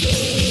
Get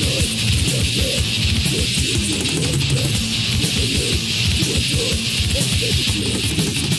away, I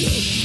Let's